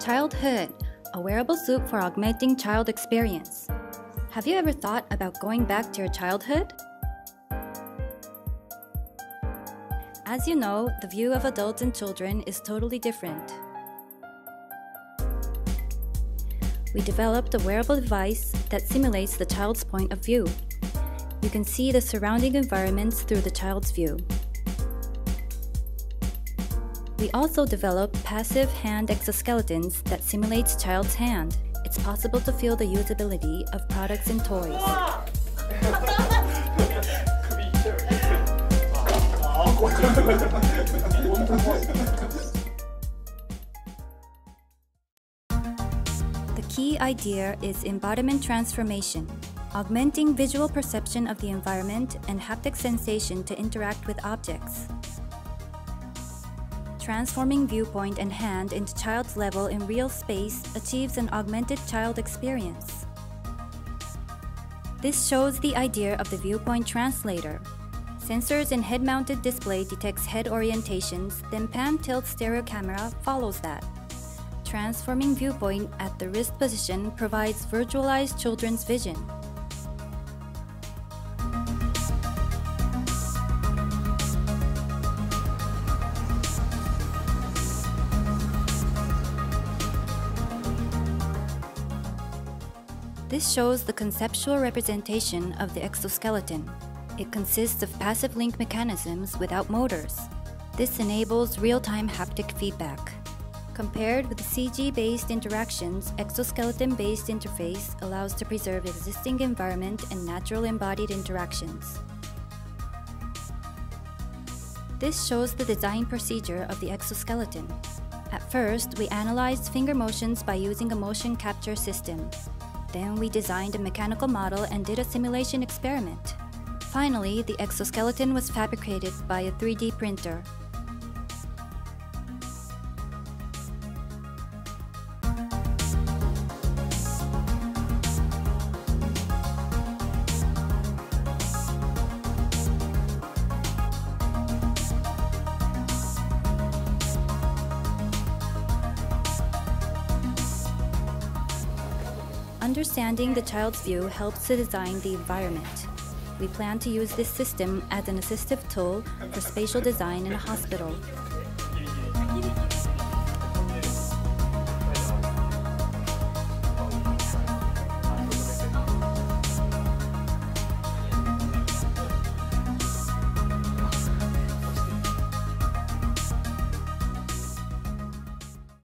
Childhood, a wearable suit for augmenting child experience. Have you ever thought about going back to your childhood? As you know, the view of adults and children is totally different. We developed a wearable device that simulates the child's point of view. You can see the surrounding environments through the child's view. We also developed passive hand exoskeletons that simulates child's hand. It's possible to feel the usability of products and toys. The key idea is embodiment transformation, augmenting visual perception of the environment and haptic sensation to interact with objects. Transforming viewpoint and hand into child's level in real space achieves an augmented child experience. This shows the idea of the viewpoint translator. Sensors in head-mounted display detects head orientations, then pan-tilt stereo camera follows that. Transforming viewpoint at the wrist position provides virtualized children's vision. This shows the conceptual representation of the exoskeleton. It consists of passive link mechanisms without motors. This enables real-time haptic feedback. Compared with CG-based interactions, exoskeleton-based interface allows to preserve existing environment and natural embodied interactions. This shows the design procedure of the exoskeleton. At first, we analyzed finger motions by using a motion capture system. Then we designed a mechanical model and did a simulation experiment. Finally, the exoskeleton was fabricated by a 3D printer. Understanding the child's view helps to design the environment. We plan to use this system as an assistive tool for spatial design in a hospital.